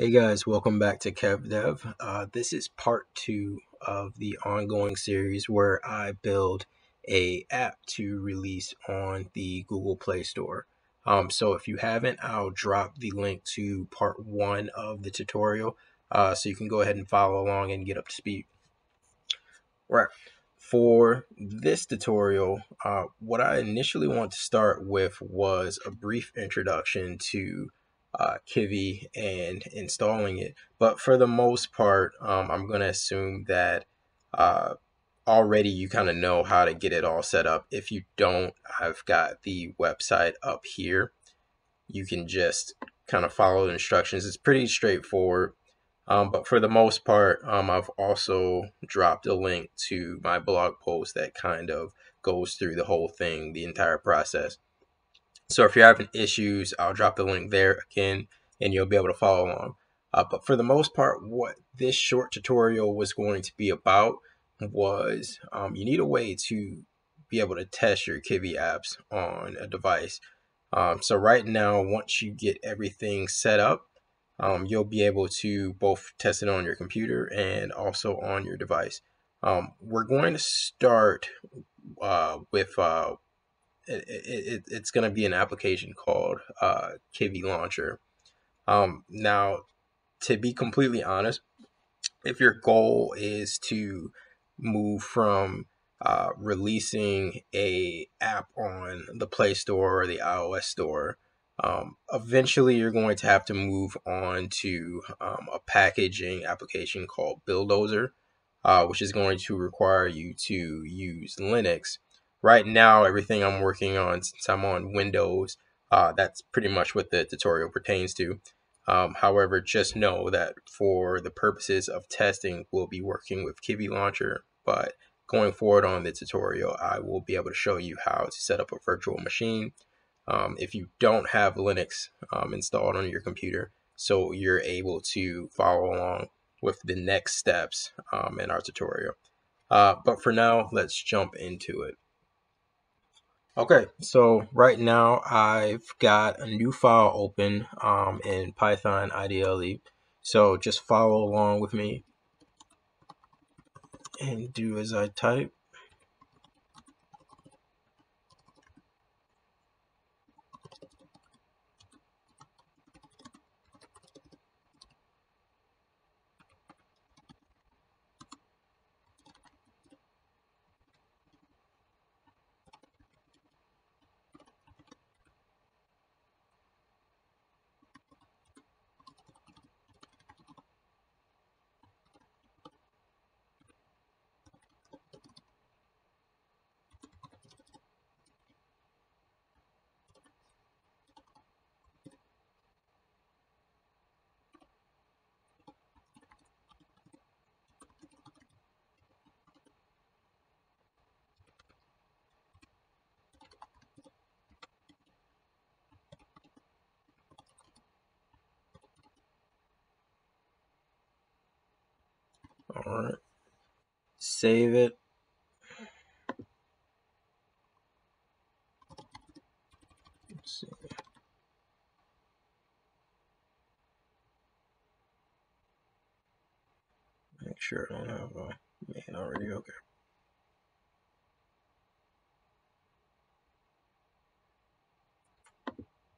Hey guys, welcome back to KevDev. Uh, this is part two of the ongoing series where I build a app to release on the Google Play Store. Um, so if you haven't, I'll drop the link to part one of the tutorial uh, so you can go ahead and follow along and get up to speed. Right. For this tutorial, uh, what I initially want to start with was a brief introduction to uh, Kivy and installing it. But for the most part, um, I'm going to assume that uh, already you kind of know how to get it all set up. If you don't, I've got the website up here. You can just kind of follow the instructions. It's pretty straightforward. Um, but for the most part, um, I've also dropped a link to my blog post that kind of goes through the whole thing, the entire process. So if you're having issues, I'll drop the link there again and you'll be able to follow along. Uh, but for the most part, what this short tutorial was going to be about was um, you need a way to be able to test your Kivy apps on a device. Um, so right now, once you get everything set up, um, you'll be able to both test it on your computer and also on your device. Um, we're going to start uh, with uh, it, it, it's going to be an application called uh, Kivy Launcher. Um, now, to be completely honest, if your goal is to move from uh, releasing a app on the Play Store or the iOS Store, um, eventually you're going to have to move on to um, a packaging application called Buildozer, uh, which is going to require you to use Linux right now everything I'm working on since I'm on Windows, uh, that's pretty much what the tutorial pertains to. Um, however, just know that for the purposes of testing, we'll be working with Kivy Launcher, but going forward on the tutorial, I will be able to show you how to set up a virtual machine um, if you don't have Linux um, installed on your computer, so you're able to follow along with the next steps um, in our tutorial. Uh, but for now, let's jump into it. Okay, so right now I've got a new file open um, in Python IDLE. So just follow along with me and do as I type. All right. Save it. Let's see. Make sure I don't have a main already. Okay.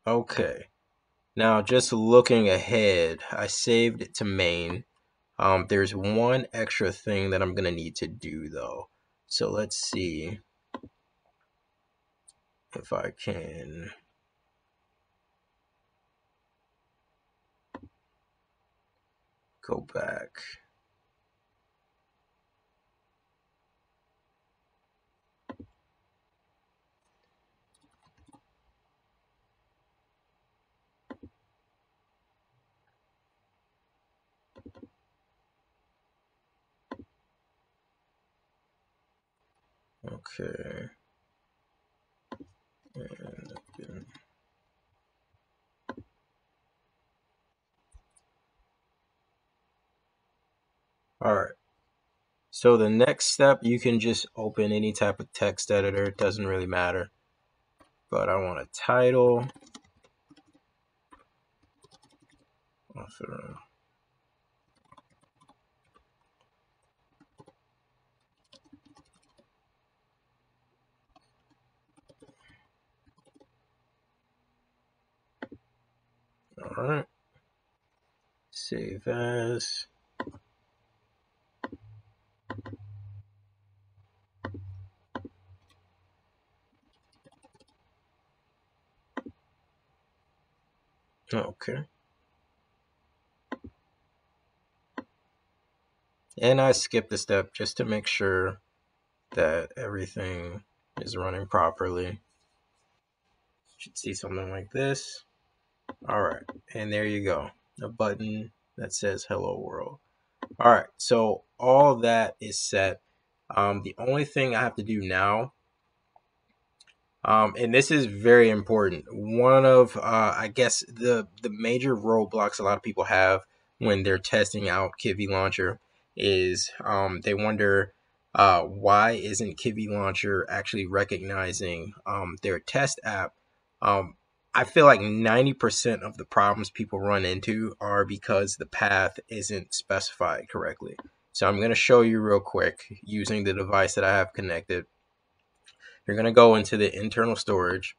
Okay. Now, just looking ahead, I saved it to main. Um, there's one extra thing that I'm going to need to do though. So let's see if I can go back. Okay. And again. All right. So the next step, you can just open any type of text editor. It doesn't really matter. But I want a title. Author. Save as. Okay. And I skipped a step just to make sure that everything is running properly. Should see something like this. All right, and there you go. A button that says hello world. All right, so all that is set. Um, the only thing I have to do now um, and this is very important. One of, uh, I guess, the the major roadblocks a lot of people have when they're testing out Kivy Launcher is um, they wonder uh, why isn't Kivy Launcher actually recognizing um, their test app. I feel like 90% of the problems people run into are because the path isn't specified correctly. So I'm going to show you real quick using the device that I have connected you're going to go into the internal storage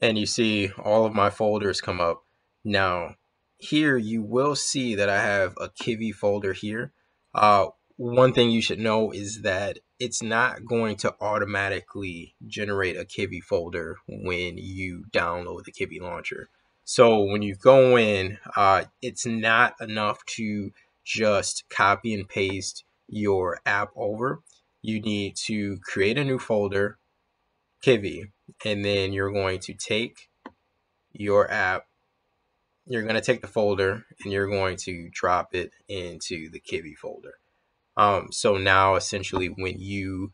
and you see all of my folders come up. Now, here you will see that I have a Kivy folder here. Uh, one thing you should know is that it's not going to automatically generate a Kivy folder when you download the Kivy launcher. So when you go in, uh, it's not enough to just copy and paste your app over you need to create a new folder, Kivy, and then you're going to take your app, you're going to take the folder and you're going to drop it into the Kivy folder. Um, so now essentially when you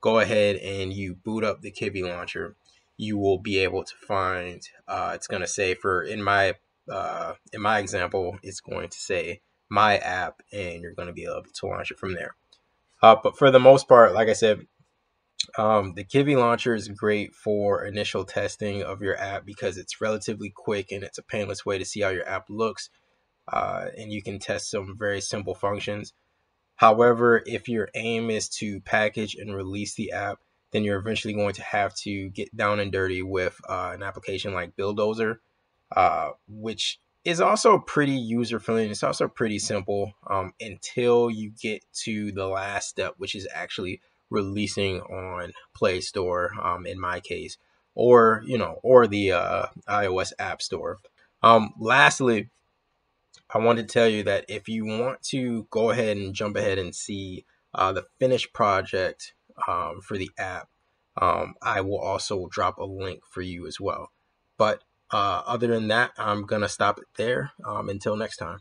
go ahead and you boot up the Kivy launcher, you will be able to find, uh, it's going to say for, in my, uh, in my example, it's going to say my app and you're going to be able to launch it from there. Uh, but for the most part, like I said, um, the Kivy launcher is great for initial testing of your app because it's relatively quick and it's a painless way to see how your app looks. Uh, and you can test some very simple functions. However, if your aim is to package and release the app, then you're eventually going to have to get down and dirty with uh, an application like Buildozer, uh, which is also pretty user friendly. It's also pretty simple um, until you get to the last step, which is actually releasing on Play Store. Um, in my case, or you know, or the uh, iOS App Store. Um, lastly, I want to tell you that if you want to go ahead and jump ahead and see uh, the finished project um, for the app, um, I will also drop a link for you as well. But uh, other than that, I'm going to stop it there. Um, until next time.